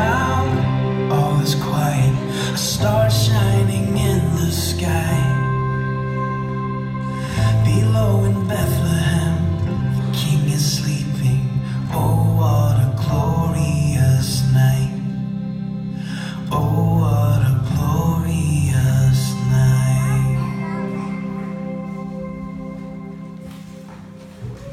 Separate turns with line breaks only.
down, all is quiet. A star shining in the sky.